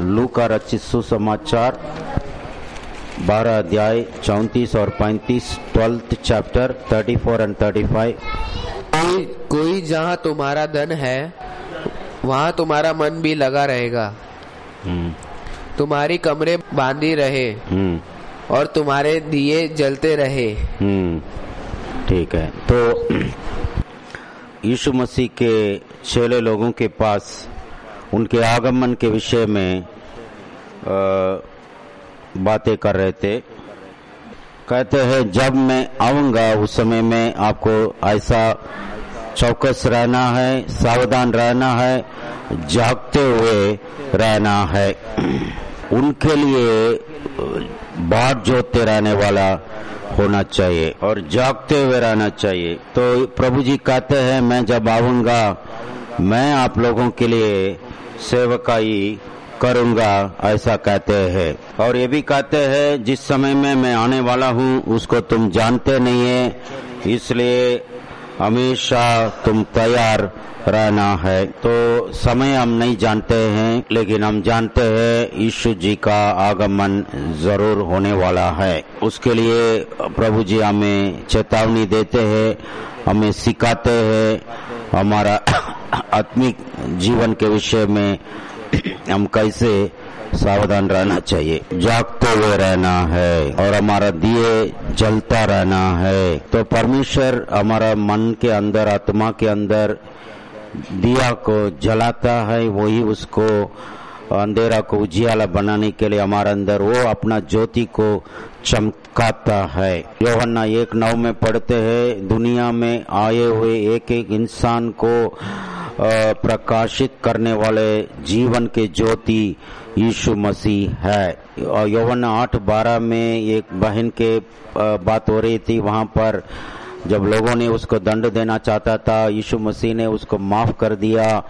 लू का रचित सुसमाचार बारह अध्याय चौंतीस और पैंतीस twelfth chapter thirty four and thirty five कोई कोई जहाँ तुम्हारा धन है वहाँ तुम्हारा मन भी लगा रहेगा। तुम्हारी कमरे बांधी रहे और तुम्हारे दिए जलते रहे। ठीक है। तो यीशु मसीह के चेले लोगों के पास उनके आगमन के विषय में बातें कर रहे थे। कहते हैं, जब मैं आऊँगा उस समय में आपको ऐसा चौकस रहना है, सावधान रहना है, जागते हुए रहना है। उनके लिए बाट जोतते रहने वाला होना चाहिए और जागते हुए रहना चाहिए। तो प्रभु जी कहते हैं, मैं जब आऊँगा, मैं आप लोगों के लिए सेवकाई करूँगा, ऐसा कहते हैं। और ये भी कहते हैं, जिस समय में मैं आने वाला हूँ, उसको तुम जानते नहीं है, इसलिए हमेशा तुम तैयार रहना है। तो समय हम नहीं जानते हैं, लेकिन हम जानते हैं, यीशु जी का आगमन ज़रूर होने वाला है। उसके लिए प्रभु जी हमें चेतावनी देते हैं, हमें सिखाते हैं, हमारा आत्मिक जीवन के विषय में हम कैसे सावधान रहना चाहिए? जागते हुए रहना है और हमारा दिए जलता रहना है। तो परमेश्वर हमारा मन के अंदर, आत्मा के अंदर दिया को जलाता है, वही उसको अंधेरा को उजियाला बनाने के लिए हमारे अंदर वो अपना ज्योति को चमकाता है। योहन्ना एक नौ में पढ़ते हैं, दुनिया में आए हुए एक एक इंसान को प्रकाशित करने वाले जीवन के ज्योति यीशु मसीह है। यौवन आठ बारह में एक बहन के बात हो रही थी वहाँ पर। जब लोगों ने उसको दंड देना चाहता था, यीशु मसीह ने उसको माफ़ कर दिया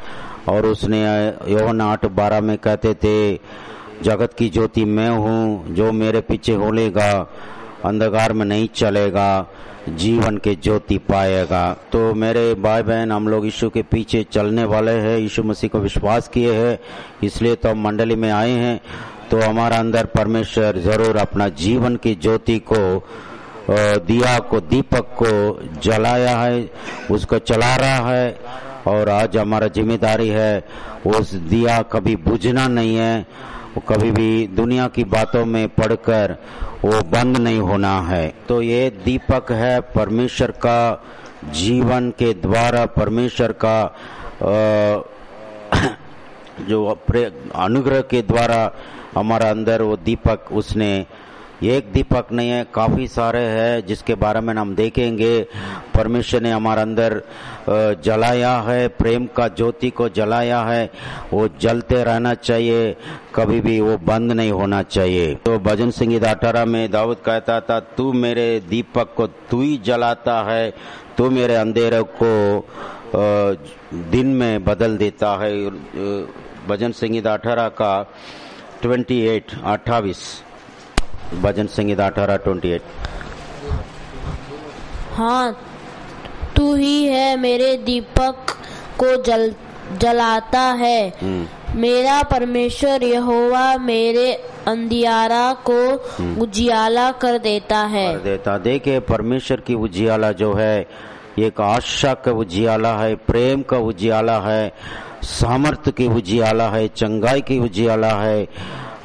और उसने यौवन आठ बारह में कहते थे, जगत की ज्योति मैं हूँ, जो मेरे पीछे होलेगा अंधकार में नहीं चलेगा, जीवन के ज्योति पाएगा। तो मेरे भाई बहन हम लोग यीशु के पीछे चलने वाले हैं, यीशु मसीह को विश्वास किए हैं, इसलिए तो हम मंडली में आए हैं। तो हमारा अंदर परमेश्वर ज़रूर अपना जीवन की ज्योति को दिया को, दीपक को जलाया है, उसको चला रहा है, और आज हमारा ज़िम्मेदारी है, उस दिया कभी बुझना नहीं है। कभी भी दुनिया की बातों में पढ़कर वो बंद नहीं होना है। तो ये दीपक है परमेश्वर का जीवन के द्वारा, परमेश्वर का जो अनुग्रह के द्वारा हमारा अंदर वो दीपक उसने एक दीपक नहीं है, काफ़ी सारे हैं, जिसके बारे में हम देखेंगे। परमेश्वर ने हमारे अंदर जलाया है, प्रेम का ज्योति को जलाया है। वो जलते रहना चाहिए, कभी भी वो बंद नहीं होना चाहिए। तो भजन संगीत अठारह में दाऊद कहता था, तू मेरे दीपक को तू ही जलाता है, तू मेरे अंधेरे को दिन में बदल देता है। भजन संगीत अठारह का, ट्वेंटी एट भजन संगीत अठारह ट्वेंटी एट। हाँ तू ही है मेरे दीपक को जल जलाता है। मेरा परमेश्वर यहोवा मेरे अंधियारा को उजियाला कर देता है। कर देता। देखे परमेश्वर की उजियाला जो है एक आशा का उजियाला है प्रेम का उजियाला है सामर्थ्य की उजियाला है चंगाई की उजियाला है।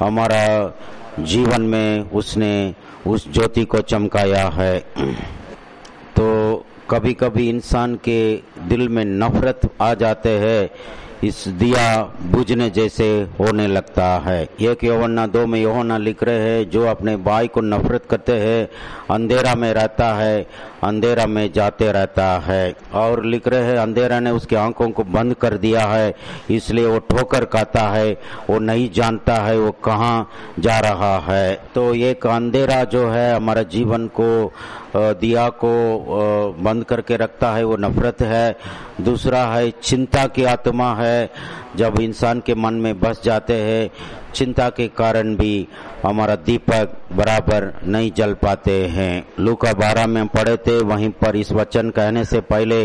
हमारा जीवन में उसने उस ज्योति को चमकाया है। तो कभी कभी इंसान के दिल में नफरत आ जाते हैं। इस दिया बुझने जैसे होने लगता है। एक यौवना दो में यौवना लिख रहे हैं, जो अपने भाई को नफरत करते हैं, अंधेरा में रहता है। अंधेरा में जाते रहता है। और लिख रहे हैं, अंधेरा ने उसकी आँखों को बंद कर दिया है, इसलिए वो ठोकर खाता है, वो नहीं जानता है वो कहाँ जा रहा है। तो एक अंधेरा जो है, हमारा जीवन को दिया को बंद करके रखता है, वो नफरत है। दूसरा है, चिंता की आत्मा है। जब इंसान के मन में बस जाते हैं चिंता के कारण भी हमारा दीपक बराबर नहीं जल पाते हैं। लूका बारह में पढ़े थे, वहीं पर इस वचन कहने से पहले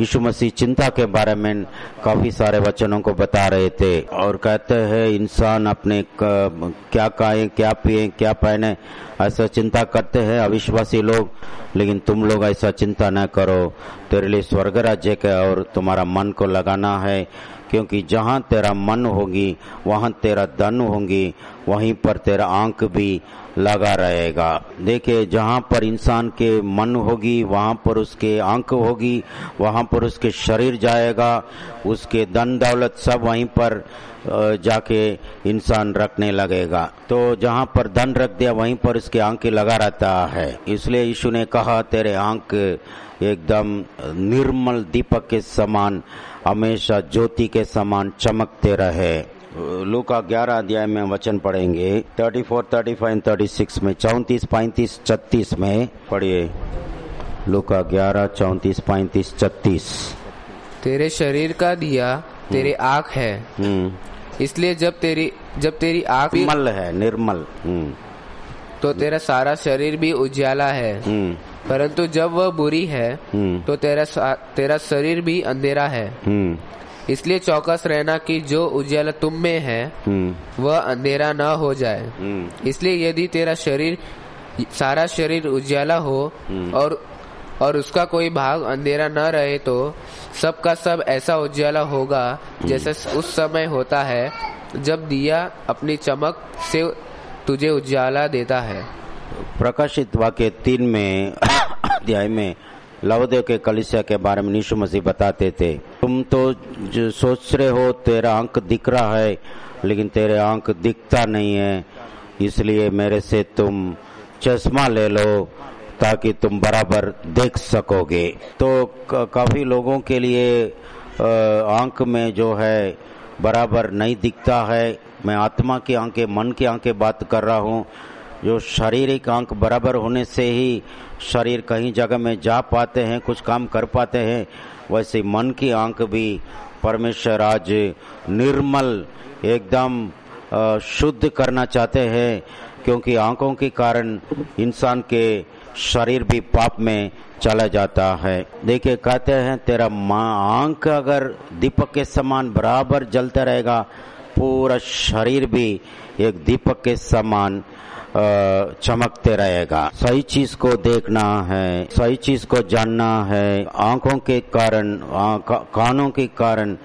यीशु मसीह चिंता के बारे में काफ़ी सारे वचनों को बता रहे थे और कहते हैं, इंसान अपने क्या खाएँ, क्या पिए, क्या पहने, ऐसा चिंता करते हैं अविश्वासी लोग, लेकिन तुम लोग ऐसा चिंता न करो। तेरे लिए स्वर्ग राज्य के और तुम्हारा मन को लगाना है। क्योंकि जहाँ तेरा मन होगी, वहाँ तेरा धन होगी, वहीं पर तेरा आँख भी लगा रहेगा। देखिए, जहाँ पर इंसान के मन होगी, वहाँ पर उसके आँख होगी, वहाँ पर उसके शरीर जाएगा, उसके धन दौलत सब वहीं पर जाके इंसान रखने लगेगा। तो जहाँ पर धन रख दिया वहीं पर उसके आँख लगा रहता है। इसलिए यीशु ने कहा तेरे आँख एकदम निर्मल दीपक के समान हमेशा ज्योति के समान चमकते रहे। लूका ग्यारह अध्याय में वचन पढ़ेंगे। 34, 35 एंड 36 में चौंतीस पैंतीस छत्तीस में पढ़िए। लू का ग्यारह चौंतीस पैंतीस छत्तीस। तेरे शरीर का दिया तेरे आँख है। हम्म। इसलिए जब तेरी जब तेरी आँख निर्मल है निर्मल। हम्म। तो तेरा सारा शरीर भी उजाला है। हम्म। परंतु जब वह बुरी है हम्म। तो तेरा तेरा शरीर भी अंधेरा है। इसलिए चौकस रहना कि जो उजाला तुम में है वह अंधेरा न हो जाए। इसलिए यदि तेरा शरीर सारा शरीर उजाला हो और और उसका कोई भाग अंधेरा न रहे तो सबका सब ऐसा उजाला होगा जैसे उस समय होता है जब दिया अपनी चमक से तुझे उजाला देता है। प्रकाशित वाक्य तीन में अध्याय में लवदेव के कलिसिया के बारे में यीशु मसीह बताते थे। तुम तो जो सोच रहे हो तेरा अंक दिख रहा है लेकिन तेरे अंक दिखता नहीं है इसलिए मेरे से तुम चश्मा ले लो ताकि तुम बराबर देख सकोगे। तो काफ़ी लोगों के लिए आँख में जो है बराबर नहीं दिखता है। मैं आत्मा की आँखें, मन की आँखें बात कर रहा हूँ। जो शारीरिक आँख बराबर होने से ही शरीर कहीं जगह में जा पाते हैं, कुछ काम कर पाते हैं, वैसे मन की आँख भी परमेश्वर आज निर्मल, एकदम शुद्ध करना चाहते हैं, क्योंकि आँखों के कारण इंसान के शरीर भी पाप में चला जाता है। देखिए, कहते हैं, तेरा माँ आँख अगर दीपक के समान बराबर जलता रहेगा, पूरा शरीर भी एक दीपक के समान चमकते रहेगा। सही चीज़ को देखना है, सही चीज़ को जानना है। आँखों के कारण कानों के कारण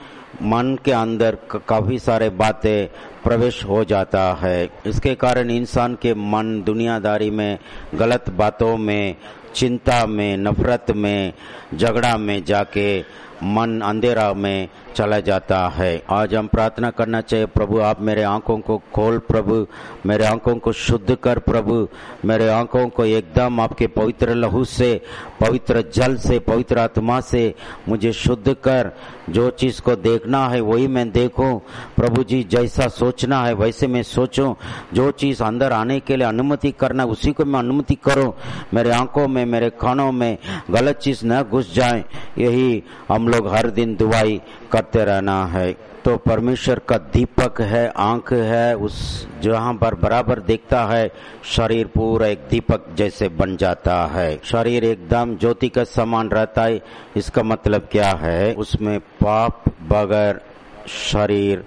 मन के अंदर काफ़ी सारे बातें प्रवेश हो जाता है। इसके कारण इंसान के मन दुनियादारी में, गलत बातों में, चिंता में, नफरत में, झगड़ा में जाके मन अंधेरा में चला जाता है। आज हम प्रार्थना करना चाहिए प्रभु, आप मेरे आँखों को खोल, प्रभु। मेरे आँखों को शुद्ध कर, प्रभु। मेरे आँखों को एकदम आपके पवित्र लहू से, पवित्र जल से, पवित्र आत्मा से मुझे शुद्ध कर। जो चीज़ को देखना है, वही मैं देखूँ। प्रभु जी, जैसा सोचना है, वैसे मैं सोचूं। जो चीज़ अंदर आने के लिए अनुमति करना उसी को मैं अनुमति करूँ। मेरे आँखों में, मेरे खानों में गलत चीज़ न घुस जाए। यही हम लोग हर दिन दुआई करते रहना है। तो परमेश्वर का दीपक है, आँख है, उस जहाँ पर बराबर देखता है, शरीर पूरा एक दीपक जैसे बन जाता है। शरीर एकदम ज्योति का समान रहता है, इसका मतलब क्या है? उसमें पाप बगैर शरीर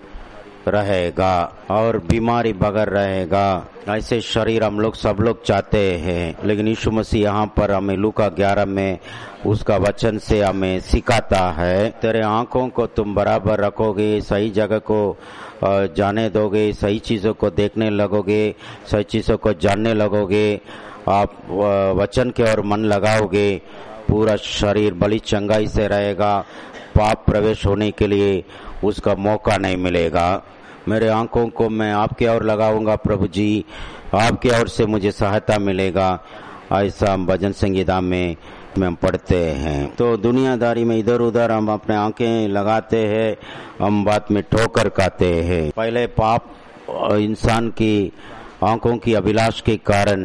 रहेगा और बीमारी बगैर रहेगा। ऐसे शरीर हम लोग सब लोग चाहते हैं, लेकिन यीशु मसीह यहाँ पर हमें लूका ग्यारह में उसका वचन से हमें सिखाता है। तेरे आँखों को तुम बराबर रखोगे, सही जगह को जाने दोगे, सही चीज़ों को देखने लगोगे, सही चीज़ों को जानने लगोगे। आप वचन के और मन लगाओगे, पूरा शरीर बड़ी चंगाई से रहेगा, पाप प्रवेश होने के लिए उसका मौका नहीं मिलेगा। मेरे आँखों को मैं आपके और लगाऊँगा प्रभु जी। आपके और से मुझे सहायता मिलेगा। ऐसा हम भजन संगीता में में हम पढ़ते हैं। तो दुनियादारी में इधर उधर हम अपने आँखें लगाते हैं हम बात में ठोकर खाते हैं। पहले पाप इंसान की आँखों की अभिलाष के कारण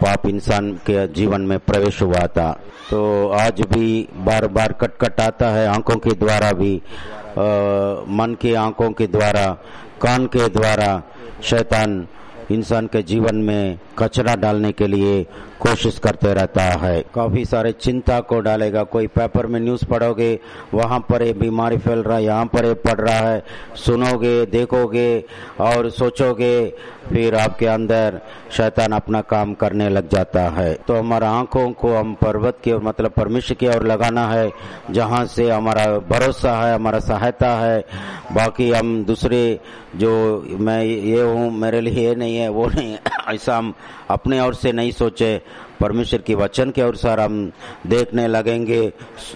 पाप इंसान के जीवन में प्रवेश हुआ था। तो आज भी बार बार कटकट आता है आँखों के द्वारा भी आ, मन के आँखों के द्वारा। कान के द्वारा शैतान इंसान के जीवन में कचरा डालने के लिए कोशिश करते रहता है। काफ़ी सारे चिंता को डालेगा, कोई पेपर में न्यूज़ पढ़ोगे, वहाँ पर ये बीमारी फैल रहा है, यहाँ पर ये पड़ रहा है, सुनोगे, देखोगे और सोचोगे, फिर आपके अंदर शैतान अपना काम करने लग जाता है। तो हमारा आँखों को हम पर्वत की ओर मतलब परमेश्वर की ओर लगाना है, जहाँ से हमारा भरोसा है, हमारा सहायता है। बाकी हम दूसरे जो मैं ये हूँ, मेरे लिए ये नहीं है, वो नहीं ऐसा हम अपने ओर से नहीं सोचे। परमेश्वर की वचन के अनुसार हम देखने लगेंगे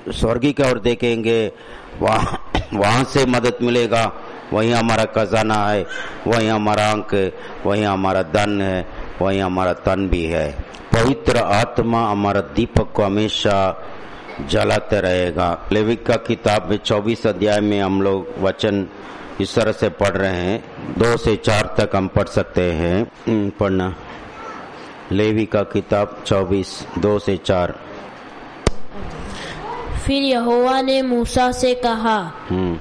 स्वर्गी की ओर देखेंगे वहाँ से मदद मिलेगा। वही हमारा खजाना है वही हमारा अंक है वही हमारा धन है वही हमारा तन भी है। पवित्र आत्मा हमारा दीपक को हमेशा जलाते रहेगा। लेविक का किताब में चौबीस अध्याय में हम लोग वचन इस तरह से पढ़ रहे हैं। दो से चार तक हम पढ़ सकते हैं। हम्म, पढ़ना। लेवी का किताब चौबीस दो से चार। फिर यहोवा ने मूसा से कहा हम्म।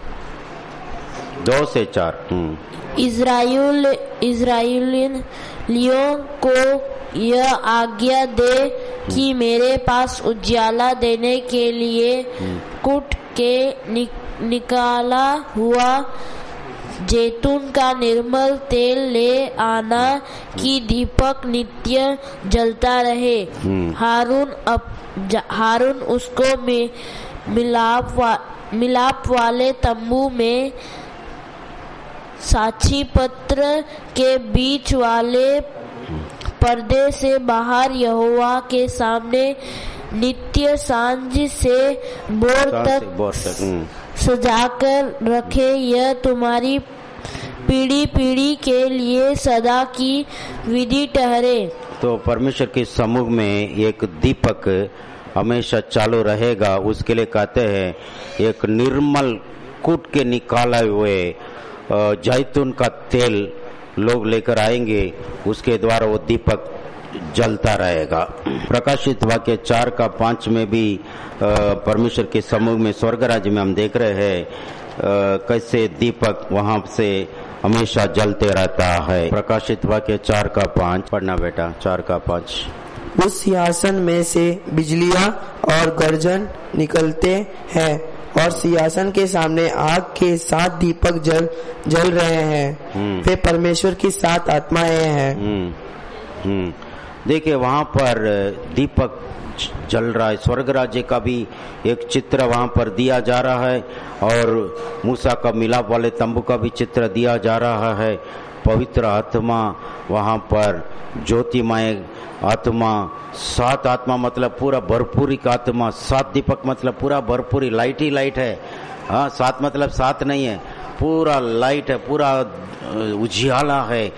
दो से चार हम्म। इज़राइल इज़राइलियों को यह आज्ञा दे कि मेरे पास उजाला देने के लिए कुट के नि, निकाला हुआ जैतून का निर्मल तेल ले आना कि दीपक नित्य जलता रहे। हारून अप, हारून उसको में मिलाप वा, मिलाप वाले तंबू में साक्षी पत्र के बीच वाले पर्दे से बाहर यहोवा के सामने नित्य साँझ से बोर तक बोर तक सजाकर रखे, यह तुम्हारी पीढ़ी पीढ़ी के लिए सदा की विधि ठहरे। तो परमेश्वर के समूह में एक दीपक हमेशा चालू रहेगा। उसके लिए कहते हैं, एक निर्मल कूट के निकाले हुए जैतून का तेल लोग लेकर आएँगे। उसके द्वारा वो दीपक जलता रहेगा। प्रकाशित वाक्य चार का पाँच में भी परमेश्वर के समूह में स्वर्ग राज्य में हम देख रहे हैं कैसे दीपक वहाँ से हमेशा जलते रहता है। प्रकाशित वाक्य चार का पाँच। पढ़ना बेटा चार का पाँच। उस सिंहासन में से बिजलियाँ और गर्जन निकलते हैं और सिंहासन के सामने आग के साथ दीपक जल जल रहे हैं। वे परमेश्वर की सात आत्माएँ हैं। हम्म। हम्म। देखिए, वहाँ पर दीपक जल रहा है। स्वर्ग राज्य का भी एक चित्र वहाँ पर दिया जा रहा है और मूसा का मिलाप वाले तंबू का भी चित्र दिया जा रहा है। पवित्र आत्मा वहाँ पर, ज्योतिमय आत्मा, सात आत्मा मतलब पूरा भरपूरी का आत्मा, सात दीपक मतलब पूरा भरपूरी लाइट ही लाइट है। हाँ सात मतलब सात नहीं है, पूरा लाइट है, पूरा उजियाला है।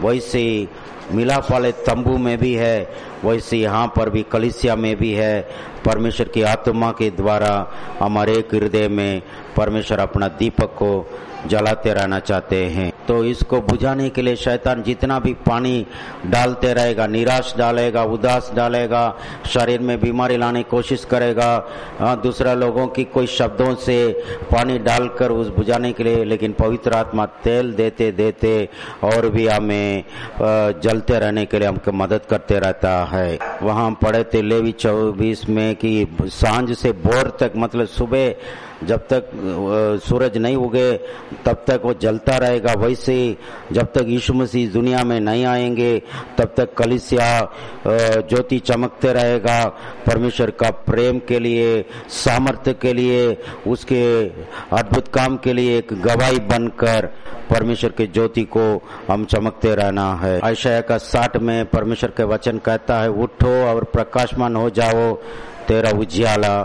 वैसे मिलाप वाले तंबू में भी है, वैसे यहाँ पर भी, कलिसिया में भी है। परमेश्वर की आत्मा के द्वारा हमारे हृदय में परमेश्वर अपना दीपक को जलाते रहना चाहते हैं। तो इसको बुझाने के लिए शैतान जितना भी पानी डालते रहेगा निराश डालेगा उदास डालेगा शरीर में बीमारी लाने की कोशिश करेगा हाँ, दूसरा लोगों की कोई शब्दों से पानी डालकर उस बुझाने के लिए लेकिन पवित्र आत्मा तेल देते देते और भी हमें जलते रहने के लिए हमको मदद करते रहता है। वहाँ पढ़े थे लेवी चौबीस में कि साँझ से भोर तक मतलब सुबह जब तक सूरज नहीं उगे तब तक वो जलता रहेगा वैसे ही जब तक यीशु मसीह दुनिया में नहीं आएँगे, तब तक कलिसिया ज्योति चमकते रहेगा। परमेश्वर का प्रेम के लिए, सामर्थ्य के लिए, उसके अद्भुत काम के लिए एक गवाही बनकर परमेश्वर के ज्योति को हम चमकते रहना है। आयशया का साठ में परमेश्वर के वचन कहता है, उठो और प्रकाशमान हो जाओ, तेरा उजियाला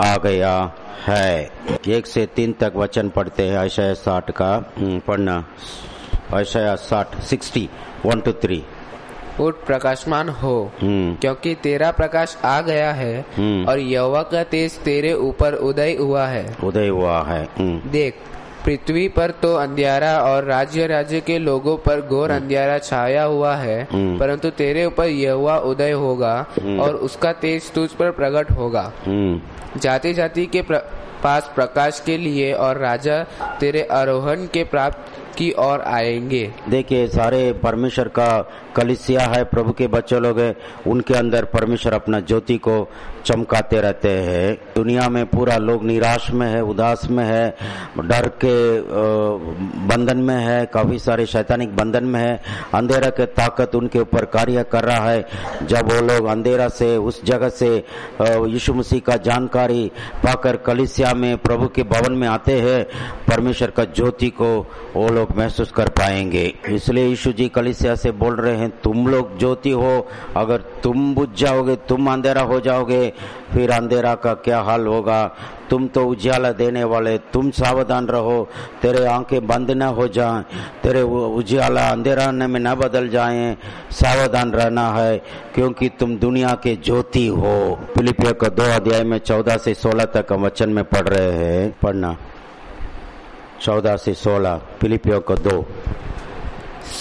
आ गया है। एक से तीन तक वचन पढ़ते हैं ऐशया साठ का हम्म, पढ़ना। ऐशया साठ सिक्सटी वन टू थ्री। उठ प्रकाशमान हो हम्म। क्योंकि तेरा प्रकाश आ गया है हम्म। और यवा का तेज तेरे ऊपर उदय हुआ है। उदय हुआ है देख पृथ्वी पर तो अंधियारा और राज्य राज्य के लोगों पर घोर अंधियारा छाया हुआ है हम्म। परंतु तेरे ऊपर यह हुआ उदय होगा और उसका तेज तुझ पर प्रकट होगा। हम्म। जाति जाति के प्र, पास प्रकाश के लिए और राजा तेरे आरोहण के प्राप्त की ओर आएँगे। देखिए, सारे परमेश्वर का कलिसिया है, प्रभु के बच्चे लोग हैं, उनके अंदर परमेश्वर अपना ज्योति को चमकाते रहते हैं। दुनिया में पूरा लोग निराश में है, उदास में है, डर के बंधन में है, काफ़ी सारे शैतानिक बंधन में है। अंधेरा के ताकत उनके ऊपर कार्य कर रहा है। जब वो लोग अंधेरा से, उस जगह से यीशु मसीह का जानकारी पाकर कलिसिया में, प्रभु के भवन में आते हैं, परमेश्वर का ज्योति को वो लोग महसूस कर पाएँगे। इसलिए यीशु जी कलिसिया से बोल रहे हैं, तुम लोग ज्योति हो, अगर तुम बुझ जाओगे, तुम अंधेरा हो जाओगे, फिर अंधेरा का क्या हाल होगा? तुम तो उजाला देने वाले, तुम सावधान रहो, तेरे आँखें बंद न हो जाएँ, तेरे उजाला अंधेरा में न बदल जाएँ। सावधान रहना है, क्योंकि तुम दुनिया के ज्योति हो। फिलिपियो का दो अध्याय में चौदह से सोलह तक हम वचन में पढ़ रहे हैं। पढ़ना। चौदह से सोलह फिलिपियो को दो।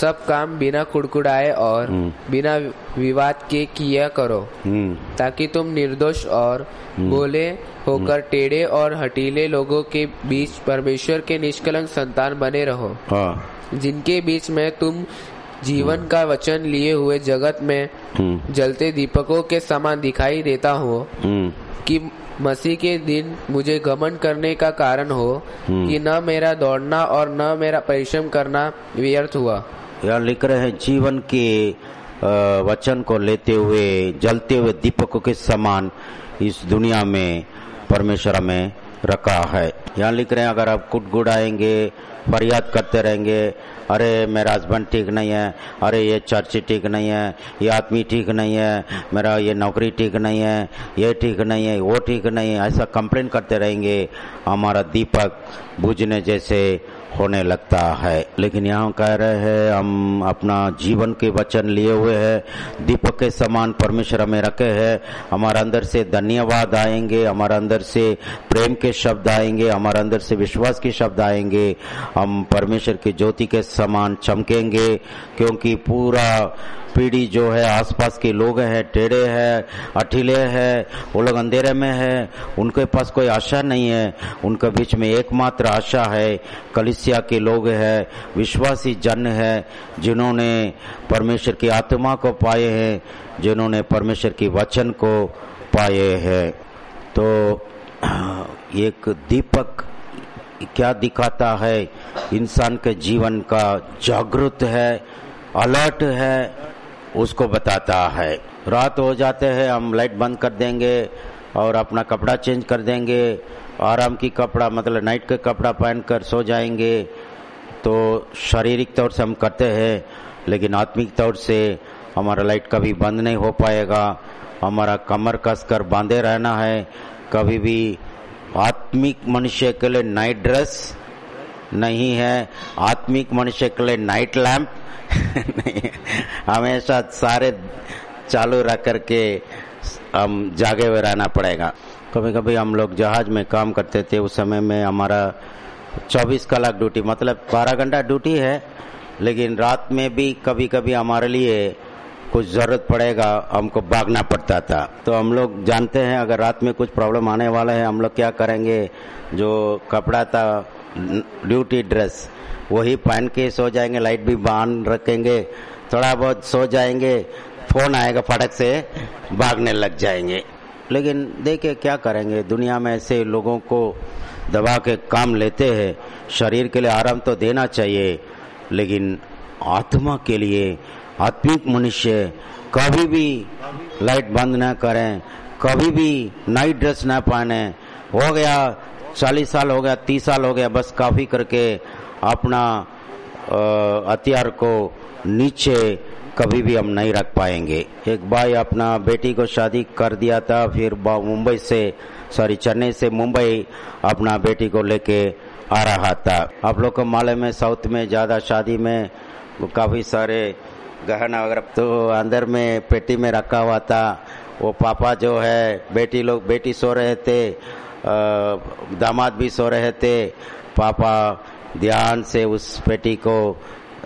सब काम बिना कुड़कुड़ाए और बिना विवाद के किया करो हम्म। ताकि तुम निर्दोष और बोले होकर टेढ़े और हटीले लोगों के बीच परमेश्वर के निष्कलंक संतान बने रहो। हाँ। जिनके बीच में तुम जीवन का वचन लिए हुए जगत में हम्म। जलते दीपकों के समान दिखाई देता हो हम्म। कि मसीह के दिन मुझे घमंड करने का कारण हो कि न मेरा दौड़ना और न मेरा परिश्रम करना व्यर्थ हुआ। यहाँ लिख रहे हैं जीवन के वचन को लेते हुए जलते हुए दीपकों के समान इस दुनिया में परमेश्वर में रखा है। यहाँ लिख रहे हैं अगर आप कुटगुड़ाएँगे फरियाद करते रहेंगे अरे मेरा हस्बैंड ठीक नहीं है, अरे ये चर्च ठीक नहीं है, ये आदमी ठीक नहीं है, मेरा ये नौकरी ठीक नहीं है, ये ठीक नहीं है, वो ठीक नहीं है, ऐसा कंप्लेन करते रहेंगे। हमारा दीपक बुझने जैसे होने लगता है। लेकिन यहाँ कह रहे हैं, हम अपना जीवन के वचन लिए हुए हैं। दीपक के समान परमेश्वर हमें रखे हैं। हमारे अंदर से धन्यवाद आएँगे, हमारे अंदर से प्रेम के शब्द आएँगे, हमारे अंदर से विश्वास के शब्द आएँगे। हम परमेश्वर की ज्योति के समान चमकेंगे, क्योंकि पूरा पीढ़ी जो है, आसपास के लोग हैं, टेढ़े हैं, अठिले हैं, वो लोग अंधेरे में है, उनके पास कोई आशा नहीं है। उनके बीच में एकमात्र आशा है, कलिसिया के लोग हैं, विश्वासी जन है, जिन्होंने परमेश्वर की आत्मा को पाए हैं, जिन्होंने परमेश्वर की वचन को पाए हैं। तो एक दीपक क्या दिखाता है? इंसान के जीवन का जागृत है, अलर्ट है, उसको बताता है। रात हो जाते हैं, हम लाइट बंद कर देंगे और अपना कपड़ा चेंज कर देंगे। आराम की कपड़ा मतलब नाइट का कपड़ा पहनकर सो जाएँगे। तो शारीरिक तौर से हम करते हैं, लेकिन आत्मिक तौर से हमारा लाइट कभी बंद नहीं हो पाएगा। हमारा कमर कसकर बांधे रहना है। कभी भी आत्मिक मनुष्य के लिए नाइट ड्रेस नहीं है आत्मिक मनुष्य के लिए नाइट लैंप नहीं। हमेशा सारे चालू रख करके हम जागे हुए रहना पड़ेगा कभी कभी हम लोग जहाज़ में काम करते थे, उस समय में हमारा 24 कलाक ड्यूटी मतलब 12 घंटा ड्यूटी है, लेकिन रात में भी कभी कभी हमारे लिए कुछ ज़रूरत पड़ेगा, हमको भागना पड़ता था। तो हम लोग जानते हैं, अगर रात में कुछ प्रॉब्लम आने वाला है, हम लोग क्या करेंगे? जो कपड़ा था ड्यूटी ड्रेस वही पहन के सो जाएँगे लाइट भी बाँध रखेंगे, थोड़ा बहुत सो जाएँगे फ़ोन आएगा फटक से, भागने लग जाएँगे। लेकिन देखिए क्या करेंगे, दुनिया में ऐसे लोगों को दबा के काम लेते हैं, शरीर के लिए आराम तो देना चाहिए, लेकिन आत्मा के लिए आत्मिक मनुष्य कभी भी लाइट बंद न करें, कभी भी नाइट ड्रेस न पहने। हो गया, चालीस साल हो गया, तीस साल हो गया, बस काफ़ी करके अपना हथियार को नीचे कभी भी हम नहीं रख पाएँगे। एक भाई अपना बेटी को शादी कर दिया था, फिर मुंबई से, सॉरी, चेन्नई से मुंबई अपना बेटी को लेके आ रहा था। आप लोग को मालूम है, साउथ में ज़्यादा शादी में काफ़ी सारे गहना वगैरह। तो अंदर में पेटी में रखा हुआ था। वो पापा जो है, बेटी लोग, बेटी सो रहे थे दामाद भी सो रहे थे। पापा ध्यान से उस पेटी को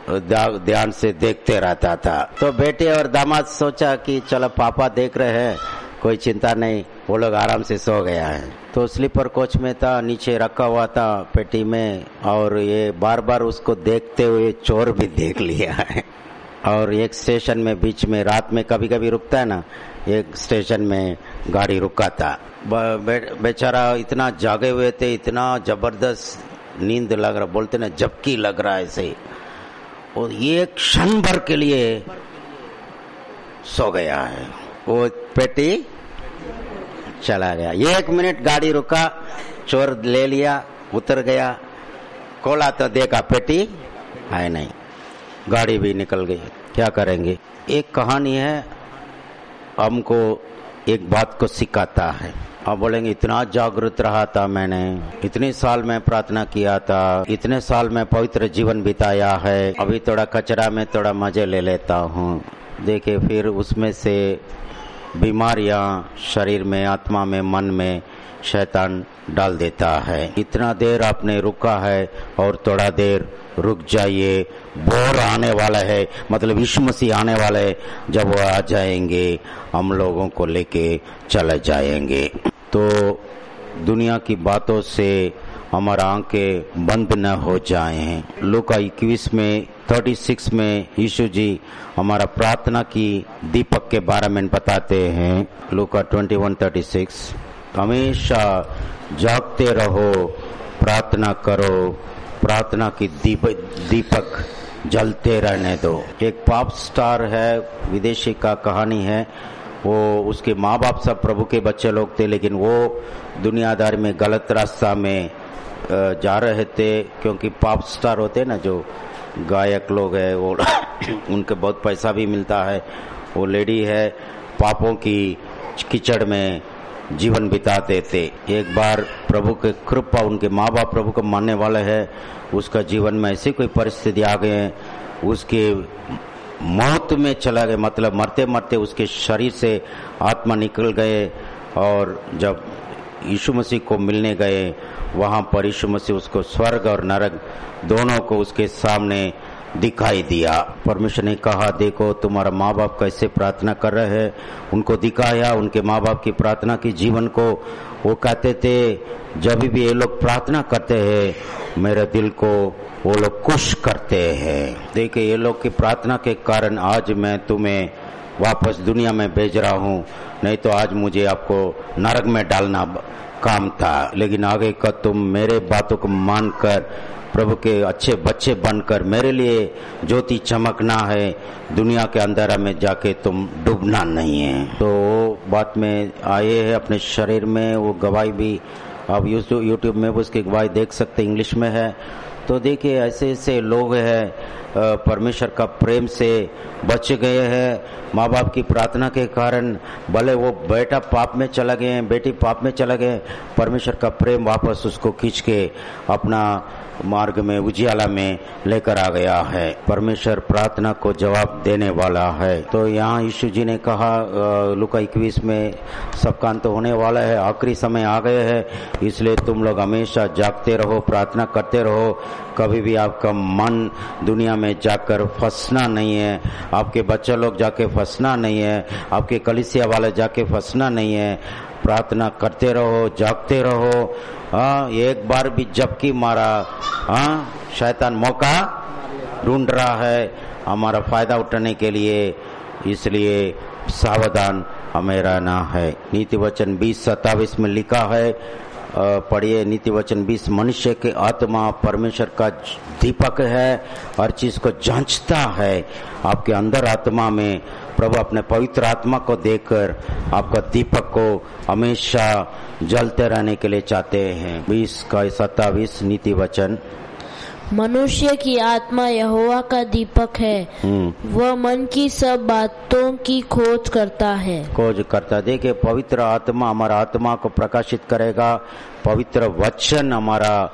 ध्यान से देखते रहता था। तो बेटे और दामाद सोचा कि चलो पापा देख रहे हैं, कोई चिंता नहीं, वो लोग आराम से सो गया है। तो स्लीपर कोच में था, नीचे रखा हुआ था पेटी में, और ये बार बार उसको देखते हुए चोर भी देख लिया है। और एक स्टेशन में बीच में रात में कभी कभी रुकता है ना, एक स्टेशन में गाड़ी रुका था बेचारा इतना जागे हुए थे, इतना ज़बरदस्त नींद लग रहा, बोलते ना झपकी लग रहा है ऐसे। और एक क्षण भर के लिए सो गया है। वो पेटी चला गया। एक मिनट गाड़ी रुका, चोर ले लिया, उतर गया। खोला तो देखा पेटी है नहीं। गाड़ी भी निकल गई। क्या करेंगे? एक कहानी है, हमको एक बात को सिखाता है। आप बोलेंगे, इतना जागृत रहा था मैंने, इतने साल में प्रार्थना किया था, इतने साल में पवित्र जीवन बिताया है, अभी थोड़ा कचरा में थोड़ा मज़े ले लेता हूँ। देखिए, फिर उसमें से बीमारियाँ शरीर में, आत्मा में, मन में शैतान डाल देता है। इतना देर आपने रुका है और थोड़ा देर रुक जाइए, बोर आने वाला है मतलब यीशु मसीह आने वाला है। जब वो आ जाएँगे, हम लोगों को लेके चले जाएँगे। तो दुनिया की बातों से हमारा आँखें बंद न हो जाएँ। लुका इक्कीस में 36 में यीशु जी हमारा प्रार्थना की दीपक के बारे में बताते हैं। लुका 21 36 हमेशा जागते रहो, प्रार्थना करो। प्रार्थना की दीप, दीपक जलते रहने दो। एक पॉप स्टार है विदेशी का कहानी है। वो उसके माँ बाप सब प्रभु के बच्चे लोग थे लेकिन वो दुनियादारी में गलत रास्ता में जा रहे थे क्योंकि पॉप स्टार होते ना जो गायक लोग है वो उनके बहुत पैसा भी मिलता है। वो लेडी है पापों की कीचड़ में जीवन बिताते थे। एक बार प्रभु के कृपा उनके माँ बाप प्रभु को मानने वाले है। उसका जीवन में ऐसी कोई परिस्थिति आ गए उसके मौत में चला गए मतलब मरते मरते उसके शरीर से आत्मा निकल गए और जब यीशु मसीह को मिलने गए, वहाँ पर यीशु मसीह उसको स्वर्ग और नरक दोनों को उसके सामने दिखाई दिया। परमेश्वर ने कहा, देखो, तुम्हारा माँ बाप कैसे प्रार्थना कर रहे हैं? उनको दिखाया, उनके माँ बाप की प्रार्थना की जीवन को। वो कहते थे, जब भी ये लोग प्रार्थना करते हैं, मेरे दिल को वो लोग खुश करते हैं। देखिए, ये लोग की प्रार्थना के कारण आज मैं तुम्हें वापस दुनिया में भेज रहा हूँ। नहीं तो आज मुझे आपको नरक में डालना काम था। लेकिन आगे का तुम मेरे बातों को मानकर प्रभु के अच्छे बच्चे बनकर मेरे लिए ज्योति चमकना है। दुनिया के अंधेरा में जाके तुम डूबना नहीं है। तो बात में आए है अपने शरीर में, वो गवाही भी आप यूट्यूब में भी उसकी गवाही देख सकते इंग्लिश में है। तो देखिए, ऐसे ऐसे लोग हैं परमेश्वर का प्रेम से बच गए हैं। माँ बाप की प्रार्थना के कारण भले वो बेटा पाप में चला गए बेटी पाप में चला गए परमेश्वर का प्रेम वापस उसको खींच के अपना मार्ग में, उजियाला में लेकर आ गया है। परमेश्वर प्रार्थना को जवाब देने वाला है। तो यहाँ यीशु जी ने कहा लुका इक्कीस में, सबका अंत होने वाला है, आखिरी समय आ गए है, इसलिए तुम लोग हमेशा जागते रहो, प्रार्थना करते रहो। कभी भी आपका मन दुनिया में जाकर फंसना नहीं है। आपके बच्चे लोग जाके फंसना नहीं है, आपके कलिसिया वाले जाके फंसना नहीं है। प्रार्थना करते रहो, जागते रहो। हाँ एक बार भी जबकि मारा हाँ शैतान मौका ढूंढ रहा है हमारा फ़ायदा उठाने के लिए। इसलिए सावधान हमें रहना है। नीति वचन बीस सत्तावीस में लिखा है पढ़िए नीति वचन बीस, मनुष्य के आत्मा परमेश्वर का दीपक है, हर चीज़ को जांचता है। आपके अंदर आत्मा में प्रभु अपने पवित्र आत्मा को देकर आपका दीपक को हमेशा जलते रहने के लिए चाहते हैं। बीस का सत्तावीस नीति वचन। मनुष्य की आत्मा यहोवा का दीपक है। हम्म। वह मन की सब बातों की खोज करता है। खोज करता देखिए पवित्र आत्मा हमारा आत्मा को प्रकाशित करेगा। पवित्र वचन हमारा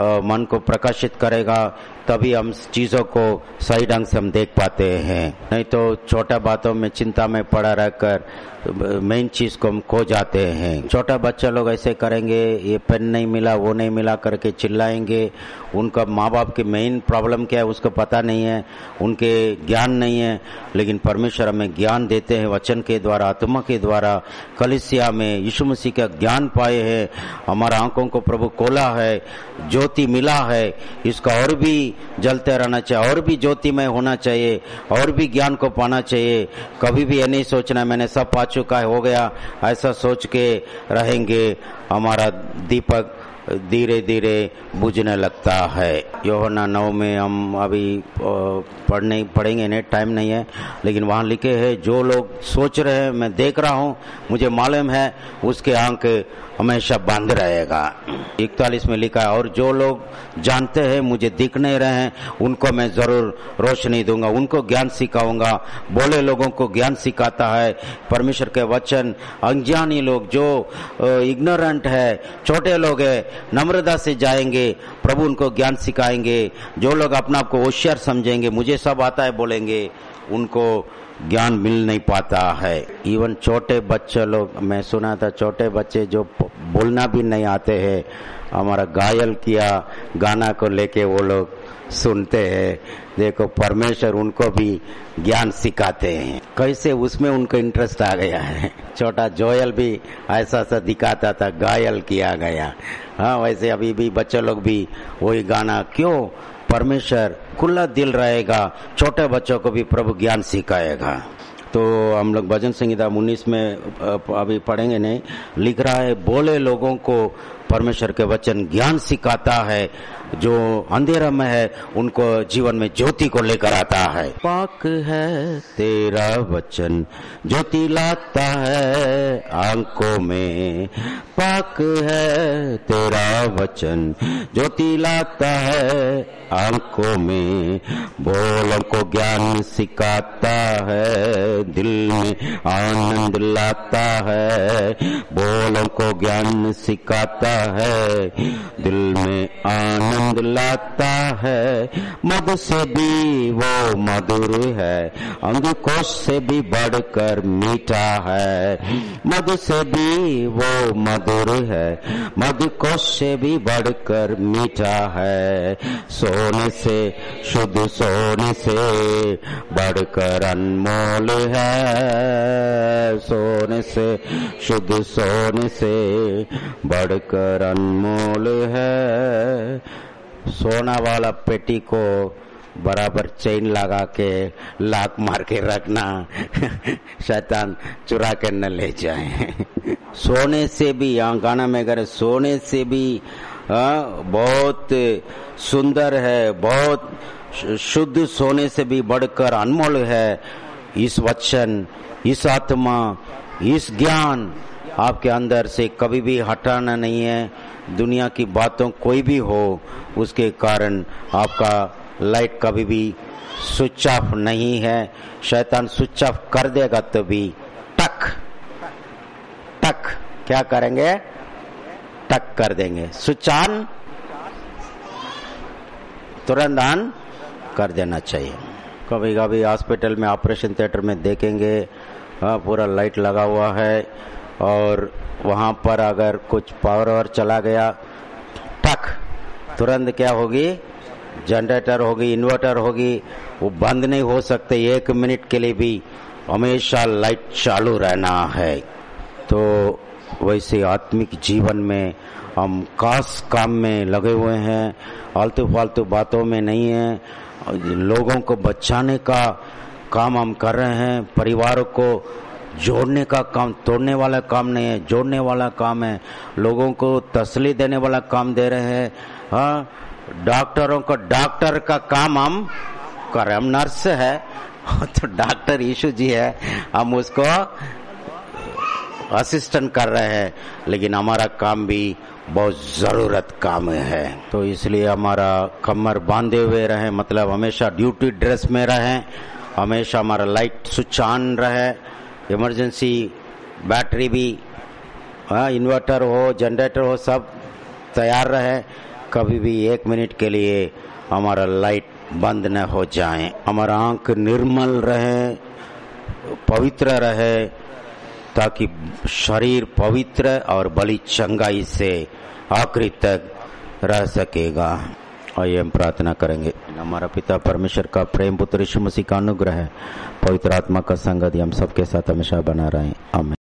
मन को प्रकाशित करेगा। तभी हम चीज़ों को सही ढंग से हम देख पाते हैं। नहीं तो छोटा बातों में, चिंता में पड़ा रहकर, मेन चीज़ को हम खो जाते हैं। छोटा बच्चा लोग ऐसे करेंगे, ये पेन नहीं मिला, वो नहीं मिला करके चिल्लाएँगे उनका माँ बाप की मेन प्रॉब्लम क्या है, उसको पता नहीं है, उनके ज्ञान नहीं है, लेकिन परमेश्वर हमें ज्ञान देते हैं, वचन के द्वारा, आत्मा के द्वारा, कलिसिया में, यीशु मसीह का ज्ञान पाए हैं, हमारा आँखों को प्रभु खोला है, ज्योति मिला है, इसका और भी जलते रहना चाहिए, और भी ज्योतिमय होना चाहिए, और भी ज्ञान को पाना चाहिए। कभी भी यह नहीं सोचना, मैंने सब पा चुका है, हो गया, ऐसा सोच के रहेंगे, हमारा दीपक धीरे धीरे बुझने लगता है। योहना नौ में हम अभी पढ़ने, पढ़ेंगे, नहीं टाइम नहीं है, लेकिन वहाँ लिखे है, जो लोग सोच रहे हैं, मैं देख रहा हूँ, मुझे मालूम है, उसके आँख हमेशा बंद रहेगा। इकतालीस में लिखा है, और जो लोग जानते हैं, मुझे दिख नहीं रहे हैं, उनको मैं ज़रूर रोशनी दूँगा, उनको ज्ञान सिखाऊँगा। बोले लोगों को ज्ञान सिखाता है, परमेश्वर के वचन। अनजानी लोग जो इग्नोरेंट है, छोटे लोग है नम्रता से जाएँगे, प्रभु उनको ज्ञान सिखाएँगे, जो लोग अपना आपको होशियार समझेंगे, मुझे सब आता है बोलेंगे, उनको ज्ञान मिल नहीं पाता है। इवन छोटे बच्चे लोग, मैं सुना था छोटे बच्चे जो बोलना भी नहीं आते हैं, हमारा गायल किया, गाना को लेके वो लोग सुनते हैं। देखो, परमेश्वर उनको भी ज्ञान सिखाते हैं। कैसे उसमें उनको इंटरेस्ट आ गया है? छोटा जोयल भी ऐसा सा दिखाता था गायल किया गया। हाँ वैसे अभी भी बच्चे लोग भी वही गाना, क्यों? परमेश्वर खुला दिल रहेगा, छोटे बच्चों को भी प्रभु ज्ञान सिखाएगा। तो हम लोग भजन संहिता उन्नीस में अभी पढ़ेंगे नहीं, लिख रहा है, बोले लोगों को परमेश्वर के वचन ज्ञान सिखाता है जो अंधेरा में है उनको जीवन में ज्योति को लेकर आता है। पाक है। तेरा वचन ज्योति लाता है आँखों में। पाक है। तेरा वचन ज्योति लाता है आँखों में। बोलों को ज्ञान सिखाता है दिल में आनंद लाता है। बोलों को ज्ञान सिखाता है। दिल में आनंद लाता है। मद से भी वो मधुर है। अंगकोश से भी बढ़कर मीठा है। मद से भी वो मधुर है। मधुकोश से भी बढ़कर मीठा है। सोने से, शुद्ध सोने से बढ़कर अनमोल है। सोने से, शुद्ध सोने से बढ़कर अनमोल है। सोना वाला पेटी को बराबर चेन लगा के लाक मार के रखना। शैतान चुरा के न ले जाए। सोने से भी यहाँ गाना में अगर सोने से भी आ, बहुत सुंदर है बहुत शुद्ध सोने से भी बढ़कर अनमोल है। इस वचन इस आत्मा इस ज्ञान आपके अंदर से कभी भी हटाना नहीं है। दुनिया की बातों कोई भी हो, उसके कारण आपका लाइट कभी भी स्विच ऑफ़ नहीं है। शैतान स्विच ऑफ़ कर देगा तो भी टक। टक। क्या करेंगे? टक कर देंगे। स्विच ऑन तुरंत ऑन कर देना चाहिए। कभी कभी हॉस्पिटल में ऑपरेशन थिएटर में देखेंगे हाँ पूरा लाइट लगा हुआ है। और वहाँ पर अगर कुछ पावर और चला गया, टक, तुरंत क्या होगी? जनरेटर होगी इन्वर्टर होगी, वो बंद नहीं हो सकते। एक मिनट के लिए भी हमेशा लाइट चालू रहना है। तो वैसे आत्मिक जीवन में हम खास काम में लगे हुए हैं। आलतू फालतू बातों में नहीं है। लोगों को बचाने का काम हम कर रहे हैं। परिवार को जोड़ने का काम, तोड़ने वाला काम नहीं है, जोड़ने वाला काम है। लोगों को तसली देने वाला काम दे रहे हैं। हाँ डॉक्टरों को, डॉक्टर का काम हम कर, हम नर्स है तो डॉक्टर यीशु जी है। हम उसको असिस्टेंट कर रहे हैं। लेकिन हमारा काम भी बहुत ज़रूरत काम है। तो इसलिए हमारा कमर बांधे हुए रहे मतलब हमेशा ड्यूटी ड्रेस में रहे। हमेशा हमारा लाइट स्विच ऑन रहे। इमरजेंसी बैटरी भी हाँ इन्वर्टर हो जनरेटर हो, सब तैयार रहे। कभी भी एक मिनट के लिए हमारा लाइट बंद न हो जाए। हमारा आँख निर्मल रहे, पवित्र रहे, ताकि शरीर पवित्र और बलि चंगाई से आखिरी तक रह सकेगा। आइए हम प्रार्थना करेंगे। हमारा पिता परमेश्वर का प्रेम पुत्र ऋषि मसीह का अनुग्रह पवित्र आत्मा का संगति हम सबके साथ हमेशा बना रहे। आमेन।